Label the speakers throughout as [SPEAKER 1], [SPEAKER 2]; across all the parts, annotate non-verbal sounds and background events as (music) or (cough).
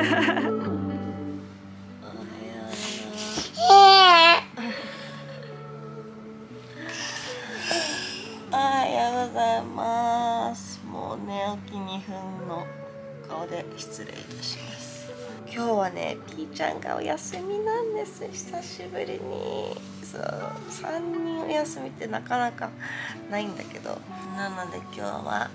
[SPEAKER 1] おはようございます。もう寝起き2分の顔で失礼いたします。今日はねピーちゃんがお休みなんです。久しぶりに。そう3人お休みってなかなかないんだけど。なので今日は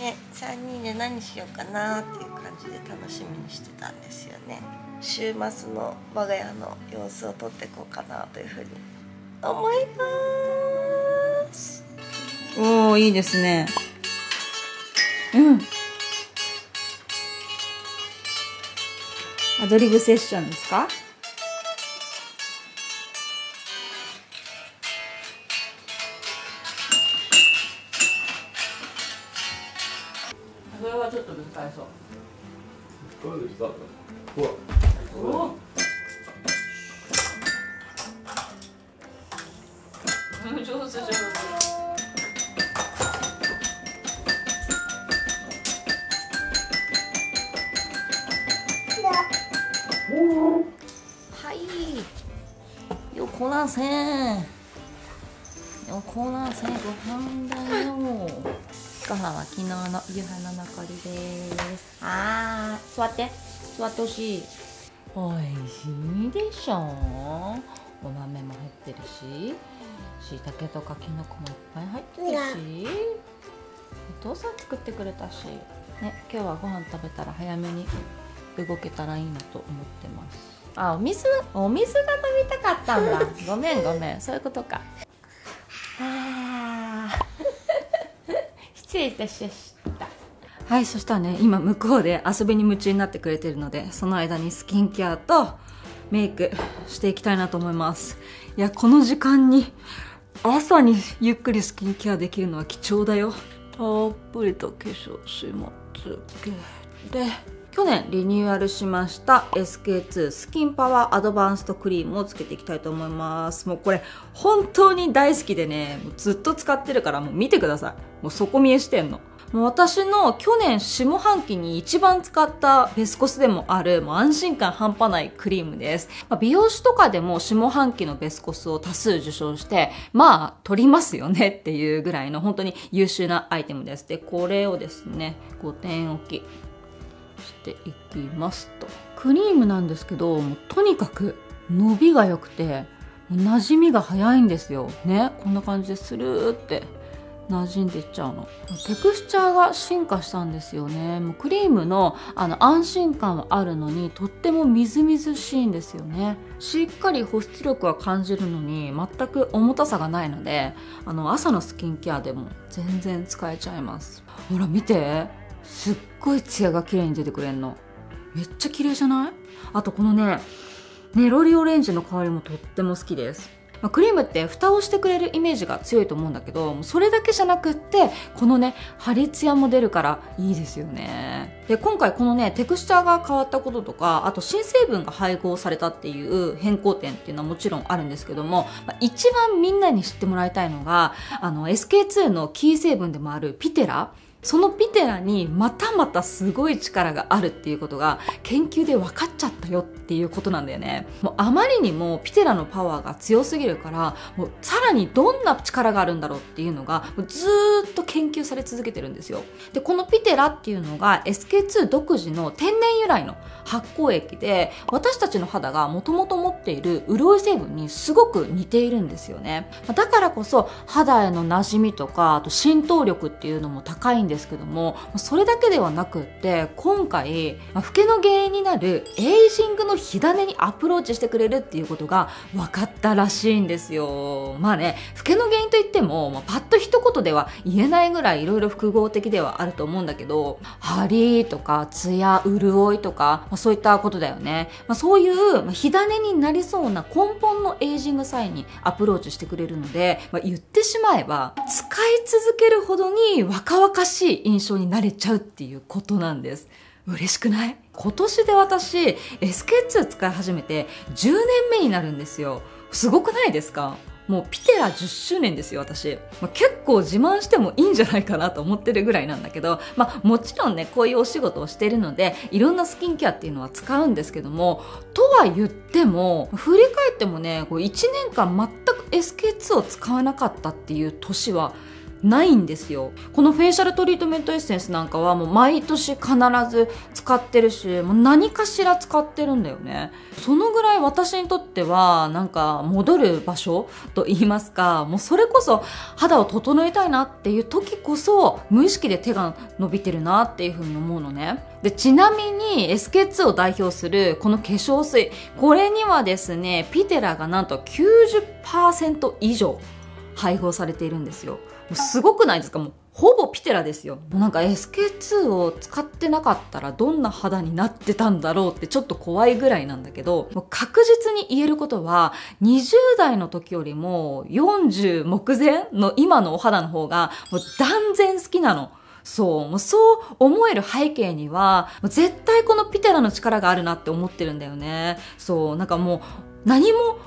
[SPEAKER 1] ね3人で何しようかなっていう感じで楽しみにしてたんですよね。週末の我が家の様子を撮っていこうかなというふうに思います。
[SPEAKER 2] おおいいですね。うん。アドリブセッションですか？
[SPEAKER 1] はいよこらせんよこらせんご飯だよご飯は昨日の夕飯の残りですあー座って座ってほしい。おいしいでしょ。お豆も入ってるし。しいたけとかきのこもいっぱい入ってるし。お父さん作ってくれたし。ね今日はご飯食べたら早めに動けたらいいなと思ってます。あお水お水が飲みたかったんだ。(laughs) ごめんごめん。そういうことか。あー。(laughs) 失礼いたしました。
[SPEAKER 2] はいそしたらね今向こうで遊びに夢中になってくれてるのでその間にスキンケアとメイクしていきたいなと思います。いやこの時間に朝にゆっくりスキンケアできるのは貴重だよ。たっぷりと化粧水もつけて去年リニューアルしました SK2 スキンパワーアドバンストクリームをつけていきたいと思いますもうこれ本当に大好きでねずっと使ってるからもう見てくださいもう底見えしてんのもう私の去年下半期に一番使ったベスコスでもあるもう安心感半端ないクリームです。まあ、美容師とかでも下半期のベスコスを多数受賞して、まあ取りますよねっていうぐらいの本当に優秀なアイテムです。で、これをですね、5点置きしていきますと。クリームなんですけど、もうとにかく伸びが良くて、もう馴染みが早いんですよ。ね、こんな感じでスルーって。馴染んでいっちゃうの。テクスチャーが進化したんですよね。もうクリームのあの安心感はあるのにとってもみずみずしいんですよね。しっかり保湿力は感じるのに全く重たさがないのであの朝のスキンケアでも全然使えちゃいます。ほら見て。すっごいツヤが綺麗に出てくれんの。めっちゃ綺麗じゃない？あとこのねネロリオレンジの香りもとっても好きです。ま、クリームって蓋をしてくれるイメージが強いと思うんだけどそれだけじゃなくってこのねハリツヤも出るからいいですよね。で今回このねテクスチャーが変わったこととかあと新成分が配合されたっていう変更点っていうのはもちろんあるんですけども、まあ、一番みんなに知ってもらいたいのがあの SK2 のキー成分でもあるピテラ。そのピテラにまたまたすごい力があるっていうことが研究で分かっちゃったよっていうことなんだよね。もうあまりにもピテラのパワーが強すぎるから、もうさらにどんな力があるんだろうっていうのがずっと研究され続けてるんですよ。で、このピテラっていうのが SK2 独自の天然由来の発酵液で、私たちの肌がもともと持っている潤い成分にすごく似ているんですよね。だからこそ肌への馴染みとか、あと浸透力っていうのも高いんですけども、それだけではなくって、今回、ま老けの原因になるエイジングの火種にアプローチしてくれるっていうことが分かったらしいんですよ。まあね、老けの原因といっても、まあ、パッと一言では言えないぐらいいろいろ複合的ではあると思うんだけど、ハリとかツヤ、潤いとか、まあ、そういったことだよね。まあ、そういう火種になりそうな根本のエイジングサインにアプローチしてくれるので、まあ、言ってしまえば、使い続けるほどに若々しい印象になれちゃうっていうことなんです。嬉しくない？今年で私 SK2 使い始めて10年目になるんですよすごくないですか？もうピテラ10周年ですよ私、まあ、結構自慢してもいいんじゃないかなと思ってるぐらいなんだけど、まあ、もちろんねこういうお仕事をしてるのでいろんなスキンケアっていうのは使うんですけどもとは言っても振り返ってもねこう1年間全く SK2 を使わなかったっていう年はないんですよ。このフェイシャルトリートメントエッセンスなんかはもう毎年必ず使ってるしもう何かしら使ってるんだよね。そのぐらい私にとってはなんか戻る場所と言いますかもうそれこそ肌を整えたいなっていう時こそ無意識で手が伸びてるなっていうふうに思うのね。でちなみに SK2 を代表するこの化粧水これにはですねピテラがなんと90%以上配合されているんですよ。うすごくないですか？もうほぼピテラですよ。なんか SK2 を使ってなかったらどんな肌になってたんだろうってちょっと怖いぐらいなんだけど、もう確実に言えることは、20代の時よりも40目前の今のお肌の方がもう断然好きなの。そう、もうそう思える背景には、絶対このピテラの力があるなって思ってるんだよね。そう、なんかもう何も語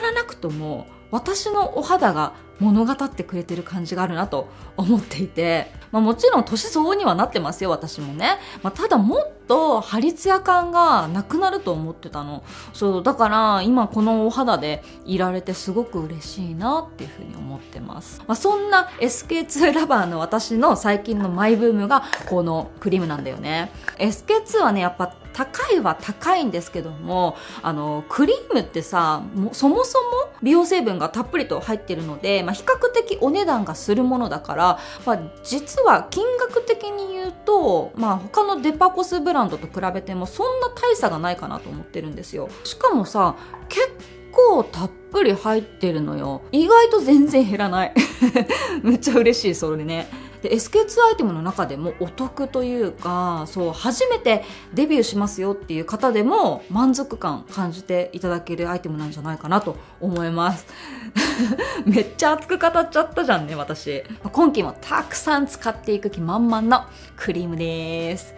[SPEAKER 2] らなくとも、私のお肌が物語ってくれてる感じがあるなと思っていて、まあ、もちろん年相応にはなってますよ私もね、まあ、ただもっとハリツヤ感がなくなると思ってたの。そうだから今このお肌でいられてすごく嬉しいなっていうふうに思ってます、まあ、そんな SK2 ラバーの私の最近のマイブームがこのクリームなんだよね。SK2 はねやっぱ高いは高いんですけどもあのクリームってさそもそも美容成分がたっぷりと入ってるので、まあ、比較的お値段がするものだから、まあ、実は金額的に言うと、まあ、他のデパコスブランドと比べてもそんな大差がないかなと思ってるんですよ。しかもさ結構たっぷり入ってるのよ。意外と全然減らない。(laughs) めっちゃ嬉しいそれね。で SK2 アイテムの中でもお得というかそう初めてデビューしますよっていう方でも満足感感じていただけるアイテムなんじゃないかなと思います。(laughs) めっちゃ熱く語っちゃったじゃんね私。今期もたくさん使っていく気満々のクリームです。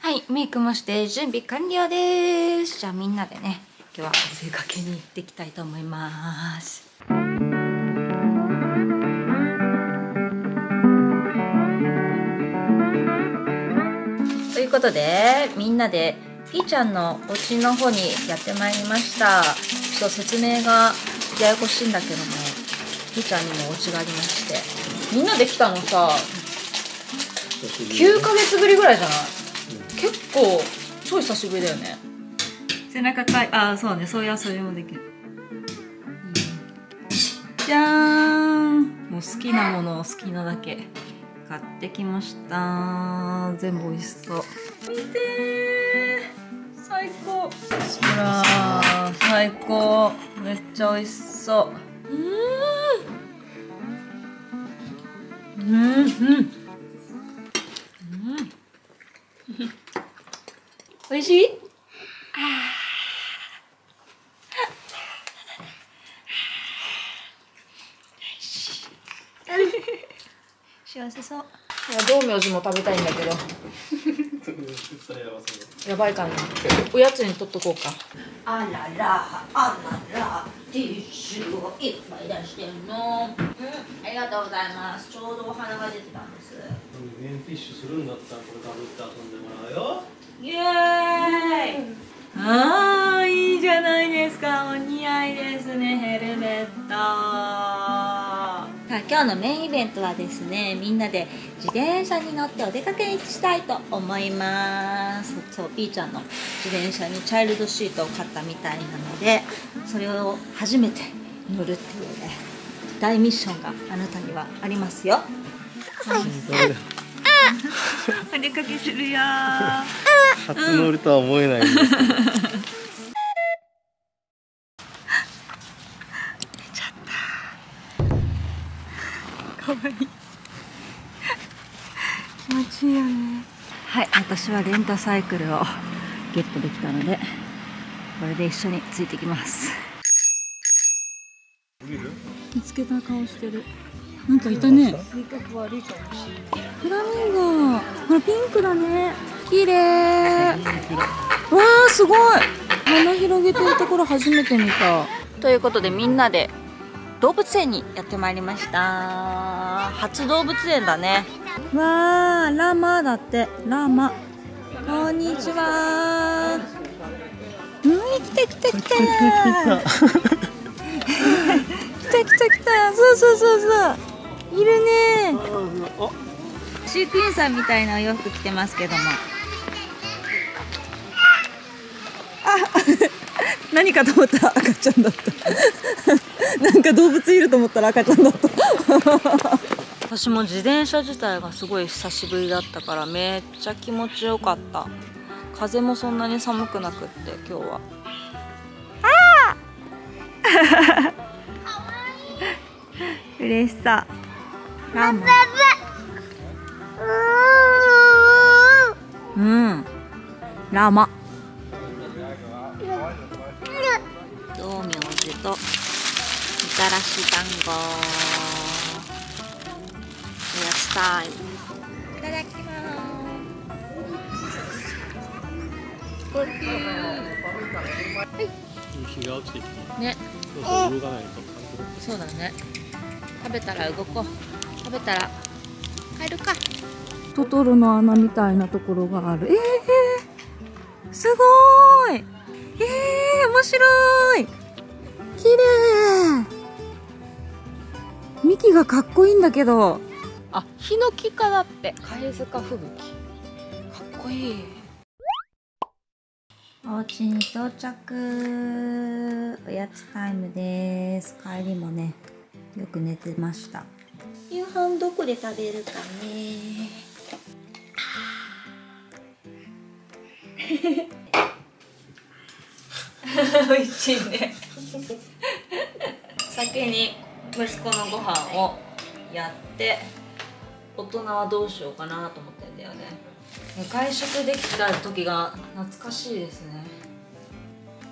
[SPEAKER 2] はいメイクもして準備完了です。じゃあみんなでね今日はお出かけに行ってきたいと思います。ことでみんなでピーちゃんのお家の方にやってまいりました。ちょっと説明がややこしいんだけどもピーちゃんにもお家がありまして。みんなで来たのさ9ヶ月ぶりぐらいじゃない、結構超久しぶりだよね。背中かいあそうねそういう遊びもできる、じゃーん。もう好きなものを好きなだけ。買ってきました。全部美味しそう。見て最高。ほら最高。めっちゃ美味しそう。うん。うん。うん。美味しい？そう。いや道明寺も食べたいんだけど。(laughs) やばいかな。おやつにとっとこうか。あららあららティッシュをいっぱい出してんの。うんありがとうございます。ちょうどお花が出てたんです。
[SPEAKER 3] メンティッシュするんだったらこれかぶって遊んでもらうよ。
[SPEAKER 2] イエーイ。あーいいじゃないですか。お似合いですねヘルメット
[SPEAKER 1] さあ今日のメインイベントはですねみんなで自転車に乗ってお出かけしたいと思います。そうピーちゃんの自転車にチャイルドシートを買ったみたいなのでそれを初めて乗るっていうね大ミッションがあなたにはありますよ、(laughs) お出かけするよ
[SPEAKER 3] 初乗りとは思えない、
[SPEAKER 2] い気持ちいいよねはい私はレンタサイクルをゲットできたのでこれで一緒についてきます。見つけた顔してる。なんかいたね。フラミンゴ。ほらピンクだね。綺麗。わあすごい。花広げてるところ初めて見た。ということでみんなで
[SPEAKER 1] 動物園にやってまいりました。初動物園だね。
[SPEAKER 2] わーラマだって。ラマこんにちは。うん来た来た来た来た来た来た。そうそうそうそう。いるね。飼育員さんみたいなお洋服着てますけども。あ何かと思ったら赤ちゃんだった。なんか動物いると思ったら赤ちゃんだった私も自転車自体がすごい久しぶりだったからめっちゃ気持ちよかった。風もそんなに寒くなくって今日は。ああ (laughs) 嬉しさ。ラマ。うん。ラマ
[SPEAKER 1] 道明寺とみたらし団子おやつタイムい。ただき
[SPEAKER 3] 日が落ちてきて。
[SPEAKER 1] ますね
[SPEAKER 3] そうそう動かないと
[SPEAKER 1] そうだね。食べたら動こう。食べたら帰るか。
[SPEAKER 2] トトロの穴みたいなところがある。えー、すごーい。えー、面白い。綺麗。幹がかっこいいんだけど。
[SPEAKER 1] あヒノキ科だって。貝塚吹雪。かっこいい。
[SPEAKER 2] お家に到着。おやつタイムです。帰りもねよく寝てました。
[SPEAKER 1] 夕飯どこで食べるかね。美味しいね。(laughs) 先に息子のご飯をやって大人はどうしようかなと思ってんだよね。外食できた時が懐かしいですね。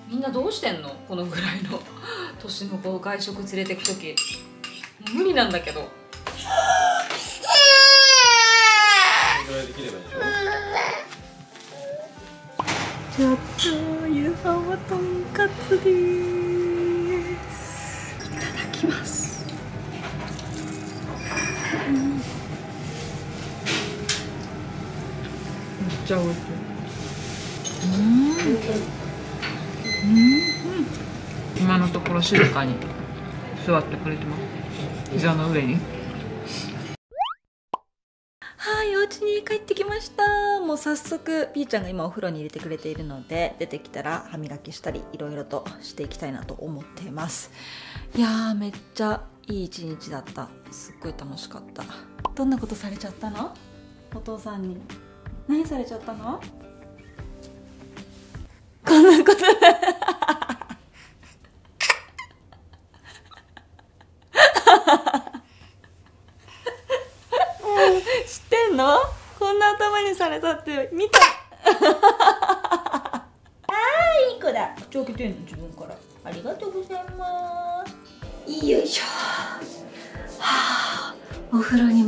[SPEAKER 1] みんなどうしてんの？このぐらいの (laughs) 年の子を外食連れてく時。無理なんだけど。
[SPEAKER 3] それぐらいできればいいでしょ
[SPEAKER 2] ちょっと夕飯はとんかつです。いただきます、ちゃ美味しい
[SPEAKER 4] 今のところ静かに座ってくれてます膝の上に
[SPEAKER 2] はい、お家に帰ってきました。もう早速、ピーちゃんが今お風呂に入れてくれているので、出てきたら歯磨きしたり、いろいろとしていきたいなと思っています。いやー、めっちゃいい一日だった。すっごい楽しかった。どんなことされちゃったの？お父さんに。何されちゃったの？こんなこと。知ってんの？こんな頭にされたって見た。あーいい子だ。口開けてんの自分から。ありがとうございます。よいしょはあお風呂に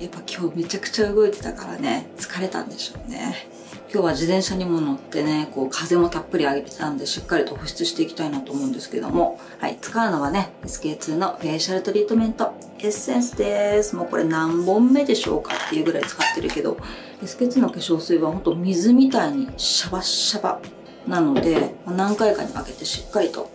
[SPEAKER 2] やっぱ今日めちゃくちゃ動いてたからね疲れたんでしょうね今日は自転車にも乗ってね、こう風もたっぷり浴びてたんでしっかりと保湿していきたいなと思うんですけども、はい、使うのはね、SK2 のフェイシャルトリートメントエッセンスです。もうこれ何本目でしょうかっていうぐらい使ってるけど、SK2 の化粧水はほんと水みたいにシャバシャバなので、何回かに分けてしっかりと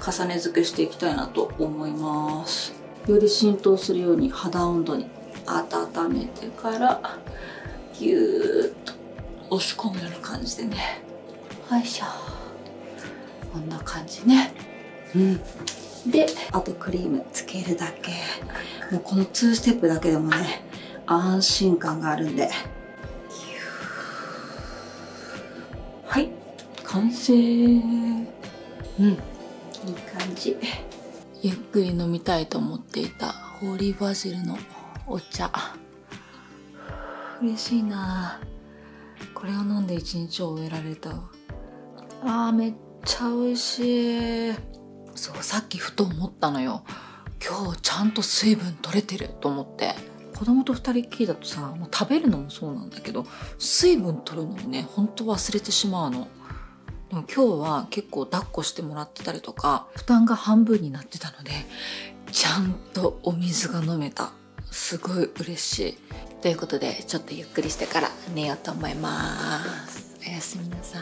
[SPEAKER 2] 重ね付けしていきたいなと思います。より浸透するように肌温度に温めてから、ぎゅーっと押し込むような感じでね。よいしょこんな感じね。うん。であとクリームつけるだけ。もうこの2ステップだけでもね安心感があるんで。はい。完成。うん。いい感じ。ゆっくり飲みたいと思っていたホーリーバジルのお茶。嬉しいな。これを飲んで一日を終えられた。あーめっちゃ美味しい。そうさっきふと思ったのよ。今日ちゃんと水分取れてる。と思って。子供と二人っきりだとさもう食べるのもそうなんだけど水分取るのもねほんと忘れてしまうの。でも今日は結構抱っこしてもらってたりとか負担が半分になってたのでちゃんとお水が飲めた。すごい嬉しい。ということでちょっとゆっくりしてから寝ようと思います。おやすみなさい。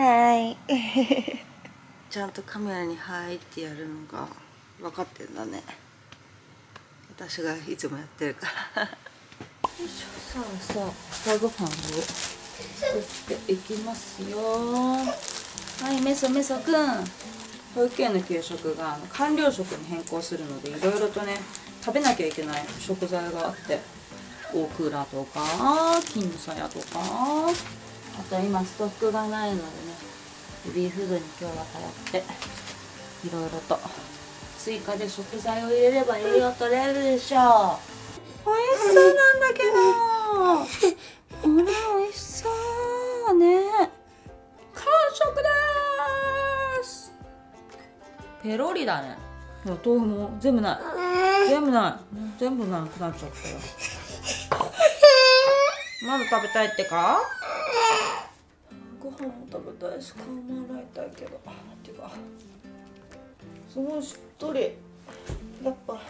[SPEAKER 2] はい。(laughs) ちゃんとカメラに入ってやるのが分かってんだね。私がいつもやってるから。よいしょ。さあさあ朝ごはんを作っていきますよ。はいメソメソくん保育園の給食があの完了食に変更するのでいろいろとね食べなきゃいけない食材があってオクラとか金さやとかあと今ストックがないのでねベビーフードに今日は頼っていろいろと追加で食材を入れれば栄養取れるでしょう。美味しそうなんだけど。(laughs) これ美味しペロリだね。いや豆腐も全部ない。全部ない。全部なくなっちゃったよ。まだ食べたいってか？ご飯も食べたいし顔も洗いたいけど。てか。すごいしっとり。やっぱ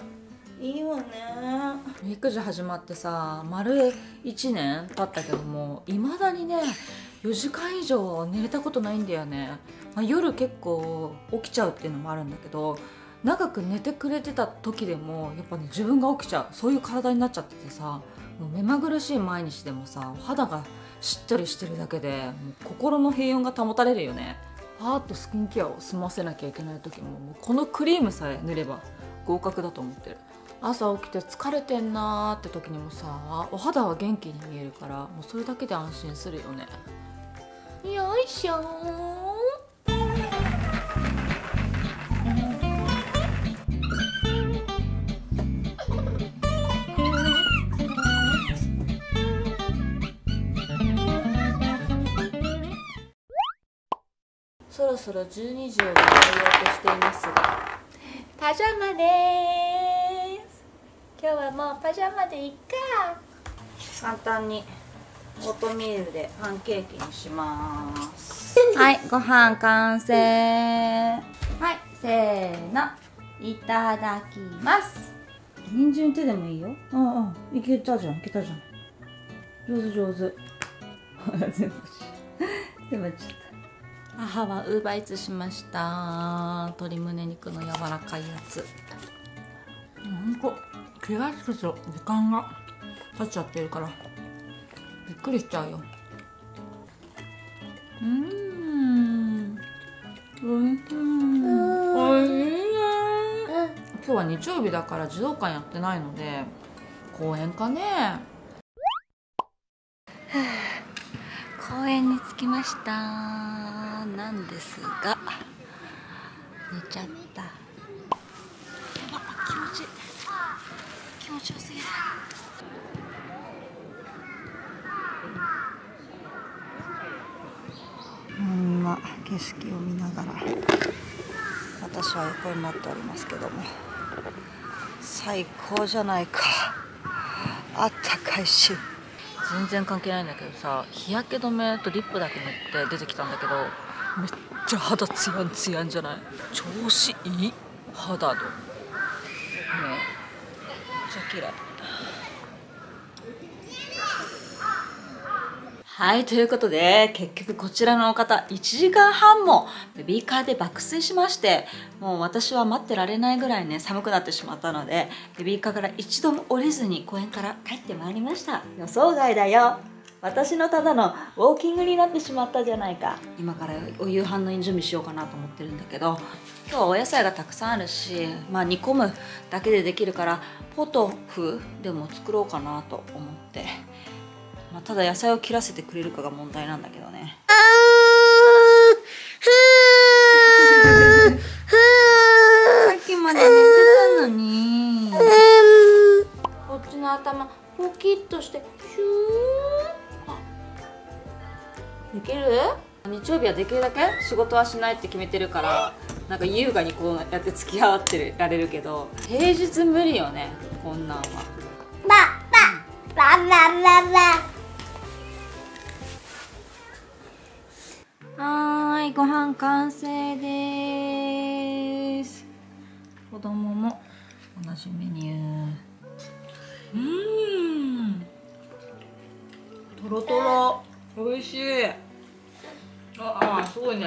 [SPEAKER 2] いいわね。育児始まってさ丸1年経ったけどもいまだにね4時間以上寝れたことないんだよね、まあ、夜結構起きちゃうっていうのもあるんだけど長く寝てくれてた時でもやっぱね自分が起きちゃうそういう体になっちゃっててさもう目まぐるしい毎日でもさお肌がしっとりしてるだけでもう心の平穏が保たれるよね。パーッとスキンケアを済ませなきゃいけない時ももうこのクリームさえ塗れば合格だと思ってる。朝起きて疲れてんなーって時にもさお肌は元気に見えるからもうそれだけで安心するよね。よいしょそろそろ12時を迎えようとしていますが。パジャマです。今日はもうパジャマでいっか。簡単にオートミールでパンケーキにします。はいご飯完成。はいせーの。いただきます。人参手でもいいよ。うんうん。いけたじゃんいけたじゃん。上手上手。(laughs) 全部全部ちゃった母はウーバーイーツしました。鶏胸肉の柔らかいやつ。なんか気が付くと時間が経っちゃってるからびっくりしちゃうよ。うーん。おいしい。おいしいね。今日は日曜日だから児童館やってないので公園かね。公園に着きましたなんですが寝ちゃった。やば気持ちいい。気持ちよすぎる。こんな景色を見ながら私は横になっておりますけども最高じゃないか。あったかいし。全然関係ないんだけどさ日焼け止めとリップだけ塗って出てきたんだけどめっちゃ肌ツヤンツヤンじゃない？調子いい？肌の。ねめっちゃ綺麗はいということで結局こちらの方1時間半もベビーカーで爆睡しましてもう私は待ってられないぐらいね寒くなってしまったのでベビーカーから一度も降りずに公園から帰ってまいりました。予想外だよ。私のただのウォーキングになってしまったじゃないか。今からお夕飯の準備しようかなと思ってるんだけど今日はお野菜がたくさんあるしまあ煮込むだけでできるからポトフでも作ろうかなと思って。まあ、ただ野菜を切らせてくれるかが問題なんだけどね。さっきまで寝てたのに。こっちの頭ポキッとしてシュー。あできる？日曜日はできるだけ？仕事はしないって決めてるからなんか優雅にこうやって付き合ってられるけど平日無理よねこんなんは。
[SPEAKER 5] はーい、ご飯
[SPEAKER 2] 完成です。子供も同じメニュー。うん。とろとろ美味しい。ああすごいね。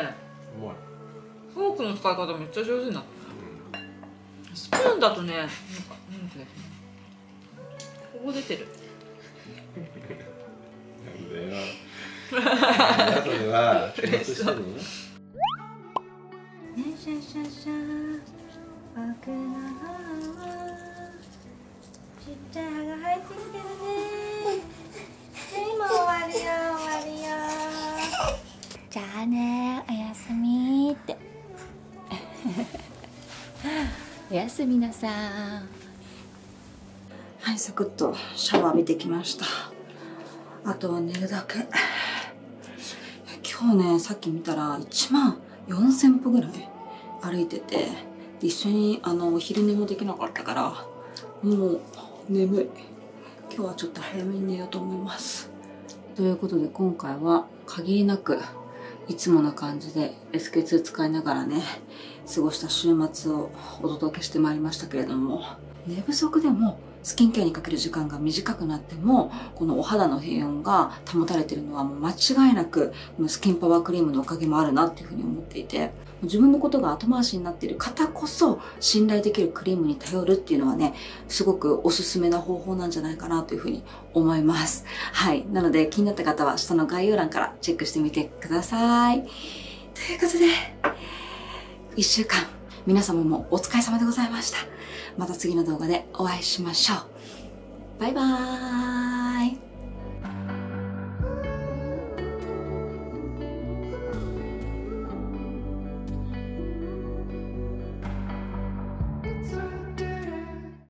[SPEAKER 5] うまい。
[SPEAKER 2] フォークの使い方めっちゃ上手になった。スプーンだとねなんかなんここ出てる。
[SPEAKER 5] なんだよそれは仕事してるの
[SPEAKER 2] ねシャシャシャ僕の方は。ちっちゃい歯が入ってきてるね。はいじゃあねおやすみって。(laughs) おやすみなさはいサクッとシャワー浴びてきました。あとは寝るだけ。今日ねさっき見たら1万4000歩ぐらい歩いてて一緒にあのお昼寝もできなかったからもう眠い。今日はちょっと早めに寝ようと思います。ということで今回は限りなくいつもの感じで SK2 使いながらね過ごした週末をお届けしてまいりましたけれども寝不足でもスキンケアにかける時間が短くなってもこのお肌の平穏が保たれているのはもう間違いなくこのスキンパワークリームのおかげもあるなっていうふうに思っていて自分のことが後回しになっている方こそ信頼できるクリームに頼るっていうのはねすごくおすすめな方法なんじゃないかなというふうに思います。はい。なので気になった方は下の概要欄からチェックしてみてください。ということで1週間皆様もお疲れ様でございました。また次の動画でお会いしましょう。バイバーイ。